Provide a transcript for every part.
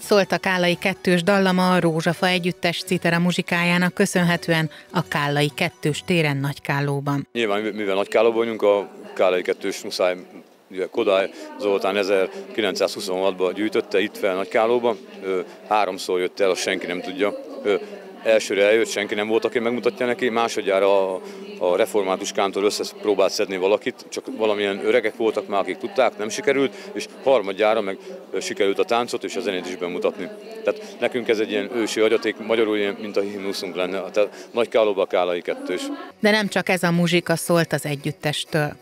szólt a Kállai kettős dallama a Rózsafa együttes citera muzsikájának köszönhetően a Kállai kettős téren Nagykállóban. Nyilván, mivel Nagykállóban vagyunk, a Kállai kettős muszáj ugye Kodály Zoltán 1926-ban gyűjtötte itt fel Nagykálóba, háromszor jött el, azt senki nem tudja. Elsőre eljött, senki nem volt, aki megmutatja neki, másodjára a, a református kántor összepróbált szedni valakit, csak valamilyen öregek voltak már, akik tudták, nem sikerült, és harmadjára meg sikerült a táncot és a zenét is bemutatni. Tehát nekünk ez egy ilyen ősi agyaték, magyarul ilyen, mint a himnuszunk lenne, tehát Nagy Kálóba Kálai kettős. De nem csak ez a muzsika szólt az együttestől.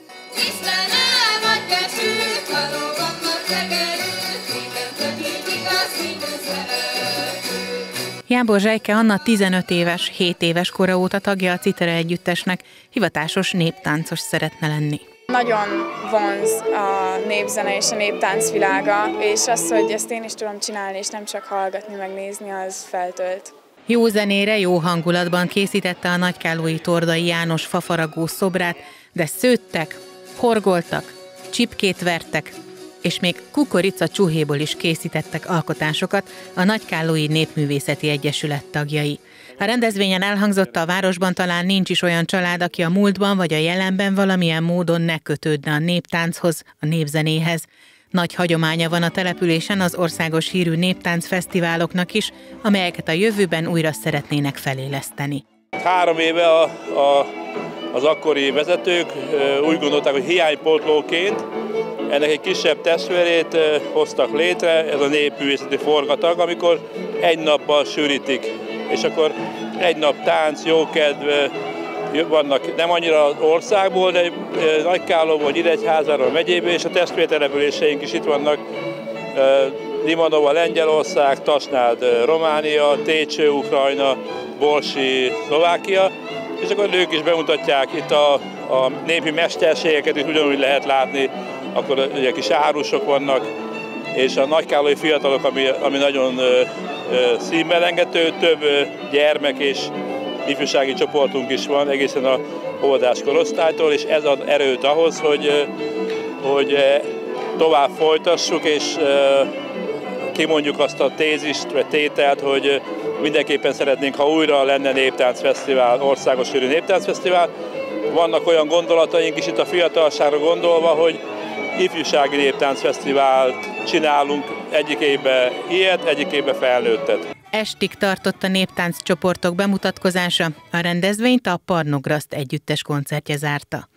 Jábor Zsejke Anna 15 éves, 7 éves kora óta tagja a Citere Együttesnek, hivatásos néptáncos szeretne lenni. Nagyon vonz a népzene és a néptánc világa, és az, hogy ezt én is tudom csinálni, és nem csak hallgatni, megnézni, az feltölt. Jó zenére, jó hangulatban készítette a nagykálói Tordai János fafaragó szobrát, de szőttek, horgoltak, csipkét vertek, és még kukorica csuhéból is készítettek alkotásokat a Nagykállói Népművészeti Egyesület tagjai. A rendezvényen elhangzott a városban talán nincs is olyan család, aki a múltban vagy a jelenben valamilyen módon ne kötődne a néptánchoz, a népzenéhez. Nagy hagyománya van a településen az országos hírű néptánc fesztiváloknak is, amelyeket a jövőben újra szeretnének feléleszteni. Három éve a, a, az akkori vezetők úgy gondolták, hogy hiánypótlóként ennek egy kisebb testvérét hoztak létre, ez a népművészeti forgatag, amikor egy nappal sűrítik, és akkor egy nap tánc, jókedv, vannak nem annyira az országból, de Nagykálóból, Nyíregyházáról, megyéből, és a testvértelepüléseink is itt vannak. Limanova, Lengyelország, Tasnád, Románia, Técső, Ukrajna, Borsi, Szlovákia, és akkor ők is bemutatják itt a, a népi mesterségeket, is ugyanúgy lehet látni akkor ugye kis árusok vannak, és a nagykálói fiatalok, ami, ami nagyon színmelengető, több gyermek és ifjúsági csoportunk is van, egészen a óvodás korosztálytól, és ez ad erőt ahhoz, hogy, hogy tovább folytassuk, és kimondjuk azt a tézist, vagy tételt, hogy mindenképpen szeretnénk, ha újra lenne néptáncfesztivál, országos sűrű néptáncfesztivál. Vannak olyan gondolataink is itt a fiatalságra gondolva, hogy ifjúsági néptáncfesztivált csinálunk, egyik évben ilyet, egyik évben felnőttet. Estig tartott a néptánc csoportok bemutatkozása, a rendezvényt a Parnograszt együttes koncertje zárta.